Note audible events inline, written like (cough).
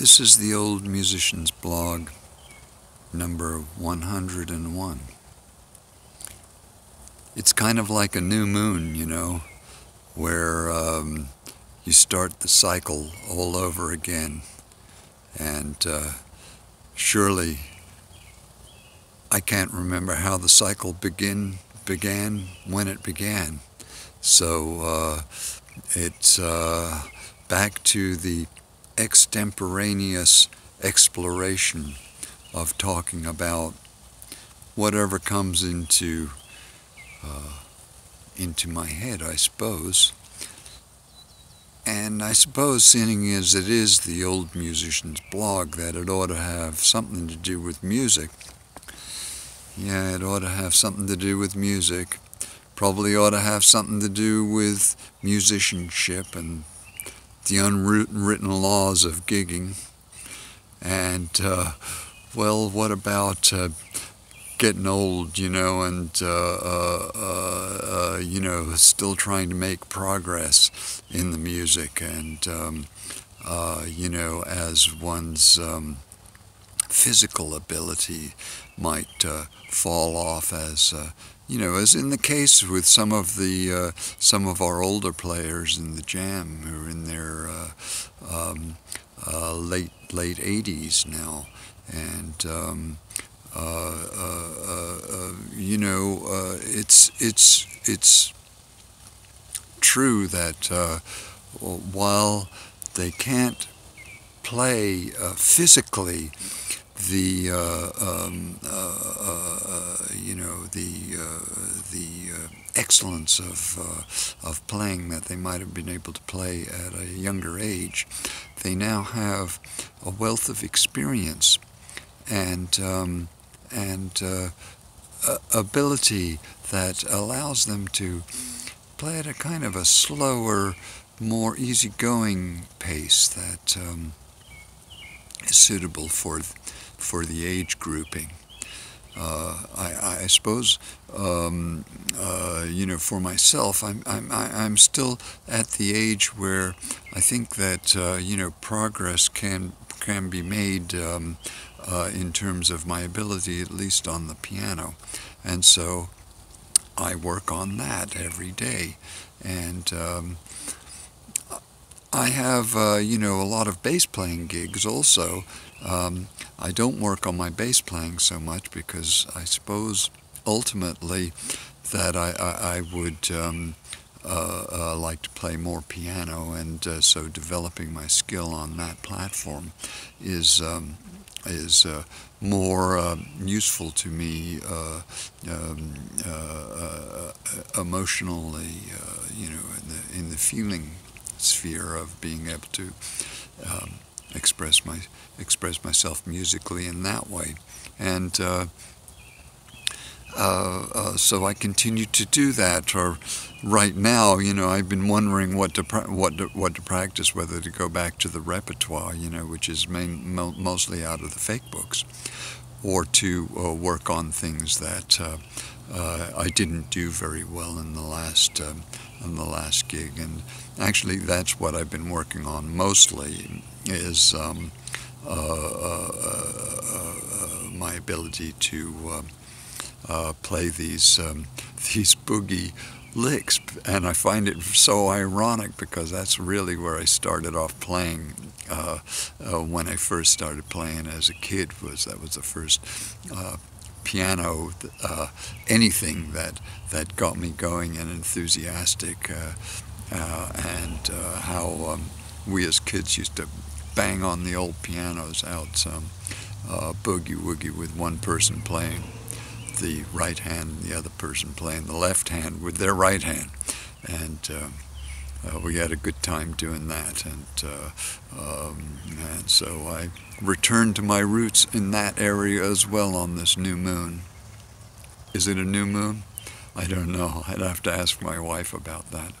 This is the Old Musician's Blog, number 101. It's kind of like a new moon, you know, where um, you start the cycle all over again. And uh, surely I can't remember how the cycle begin began when it began. So uh, it's uh, back to the extemporaneous exploration of talking about whatever comes into uh, into my head, I suppose. And I suppose, seeing as it is the old musician's blog, that it ought to have something to do with music. Yeah, it ought to have something to do with music. Probably ought to have something to do with musicianship and the unwritten laws of gigging. And, uh, well, what about uh, getting old, you know, and, uh, uh, uh, you know, still trying to make progress in the music and, um, you know, as one's um, physical ability might fall off as you know, as in the case with some of the uh, some of our older players in the jam who are in their uh, um, uh, late late 80s now, and um, uh, uh, uh, you know, it's it's it's true that while they can't play physically the uh, um, uh, uh, you know the uh, the uh, excellence of uh, of playing that they might have been able to play at a younger age, they now have a wealth of experience and um, and ability that allows them to play at a kind of a slower, more easygoing pace that um, is suitable for for the age grouping. Uh, I, I, suppose, um, uh, you know, for myself, I'm, I'm, I'm still at the age where I think that, uh, you know, progress can, can be made um, uh, in terms of my ability, at least on the piano. And so I work on that every day. And um, I have, uh, you know, a lot of bass playing gigs also. Um, I don't work on my bass playing so much because I suppose ultimately that I, I, I would um, uh, uh, like to play more piano, and uh, so developing my skill on that platform is um, is uh, more uh, useful to me um, emotionally, you know, in the in the feeling sphere of being able to. Um, express my express myself musically in that way, and uh, uh, uh, so I continue to do that. Or right now, you know, I've been wondering what to what to, what to practice, whether to go back to the repertoire, you know, which is main, mo mostly out of the fake books, or to uh, work on things that. Uh, uh, I didn't do very well in the last um, in the last gig, and actually that's what I've been working on mostly is um, uh, uh, uh, my ability to play these um, (laughs) these boogie licks, and I find it so ironic because that's really where I started off playing uh, uh, when I first started playing as a kid. Was that was the first uh, piano, uh, anything that that got me going and enthusiastic, uh, uh, and how um, we as kids used to bang on the old pianos out some uh, boogie woogie with one person playing the right hand and the other person playing the left hand with their right hand. And um, uh, we had a good time doing that. And, uh, um, and so I returned to my roots in that area as well on this new moon. Is it a new moon? I don't know. I'd have to ask my wife about that.